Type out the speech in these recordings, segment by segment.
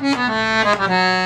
Thank you.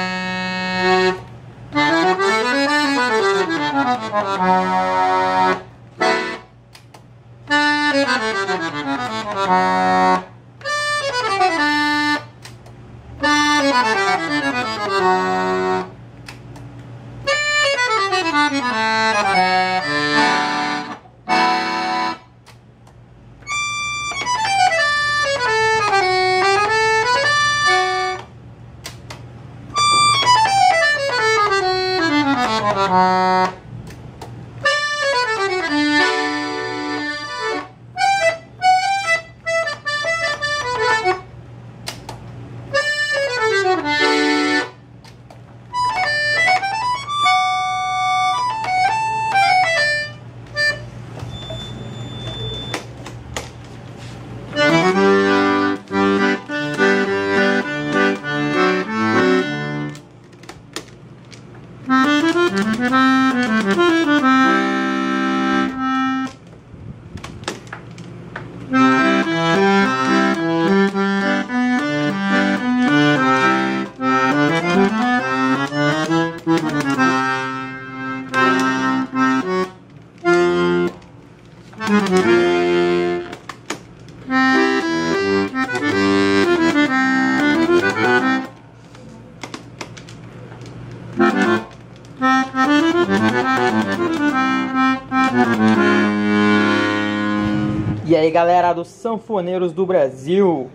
E aí galera dos sanfoneiros do Brasil?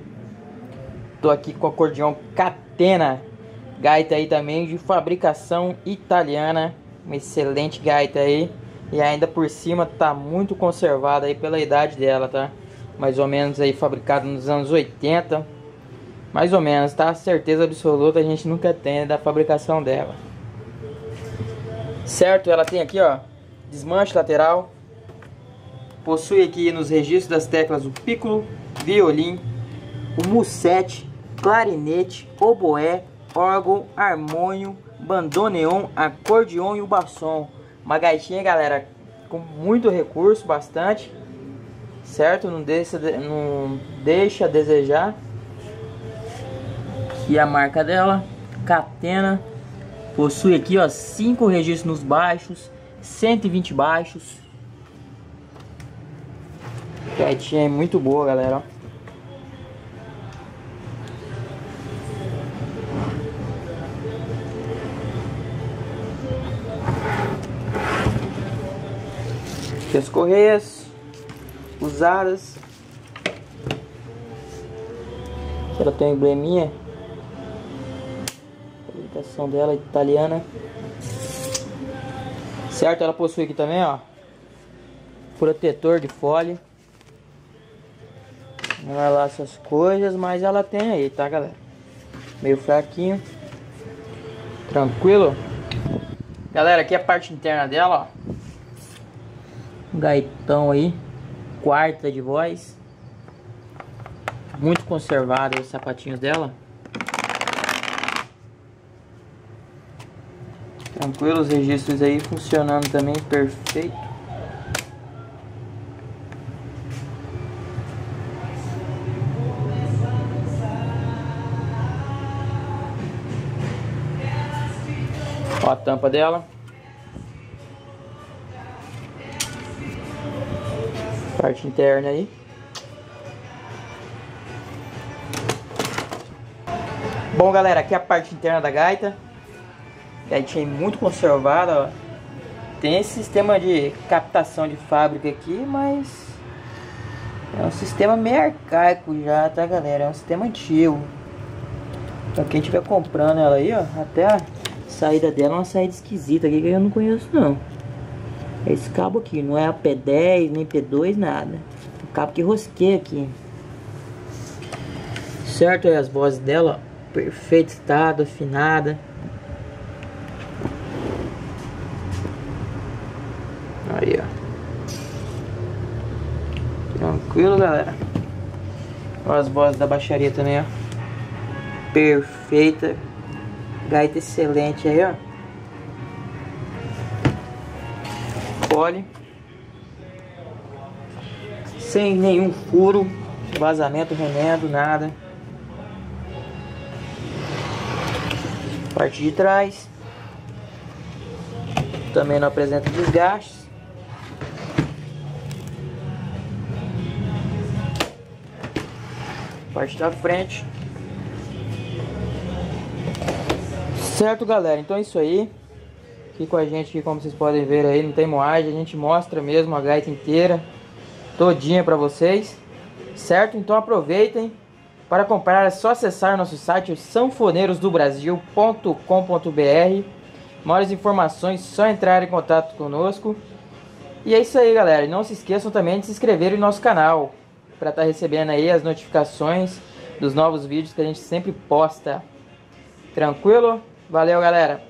Tô aqui com o acordeão Catena Gaita aí também de fabricação italiana. Uma excelente gaita aí E ainda por cima tá muito conservada aí pela idade dela, tá? Mais ou menos aí fabricada nos anos 80 Mais ou menos, tá? Certeza absoluta a gente nunca tem da fabricação dela Certo? Ela tem aqui ó Desmanche lateral Possui aqui nos registros das teclas o piccolo, violino, o musete, clarinete, oboé, órgão, harmônio, bandoneon, acordeon e o bassom. Uma gaitinha, galera, com muito recurso, bastante, certo? Não deixa, não deixa a desejar. E a marca dela, Catena, possui aqui ó cinco registros nos baixos, 120 baixos, Quietinha é muito boa, galera. Aqui as correias usadas. Ela tem um embleminha. A dela italiana. Certo? Ela possui aqui também, ó. Protetor de folha. Não é lá essas coisas, mas ela tem aí, tá, galera? Meio fraquinho. Tranquilo? Galera, aqui é a parte interna dela, ó. Gaitão aí. Quarta de voz. Muito conservado os sapatinhos dela. Tranquilo, os registros aí funcionando também perfeito. A tampa dela. Parte interna aí. Bom, galera, aqui é a parte interna da gaita. Gaitinha muito conservada, ó. Tem esse sistema de captação de fábrica aqui, mas... É um sistema meio arcaico já, tá, galera? É um sistema antigo. Então quem estiver comprando ela aí, ó, até saída dela é uma saída esquisita aqui que eu não conheço não. É esse cabo aqui, não é a P10, nem P2, nada. O cabo que rosqueia aqui. Certo aí as vozes dela, ó, perfeito estado, afinada. Aí, ó. Tranquilo, galera. Olha as vozes da baixaria também, ó. Perfeita. Gaita excelente aí, ó. Pole. Sem nenhum furo, vazamento, remendo, nada. Parte de trás. Também não apresenta desgastes. Parte da frente. Certo, galera? Então é isso aí. Aqui com a gente, aqui, como vocês podem ver aí, não tem moagem. A gente mostra mesmo a gaita inteira, todinha para vocês. Certo? Então aproveitem. Para comprar é só acessar nosso site sanfoneirosdobrasil.com.br Maiores informações, só entrar em contato conosco. E é isso aí, galera. E não se esqueçam também de se inscrever no nosso canal para estar tá recebendo aí as notificações dos novos vídeos que a gente sempre posta. Tranquilo? Valeu, galera!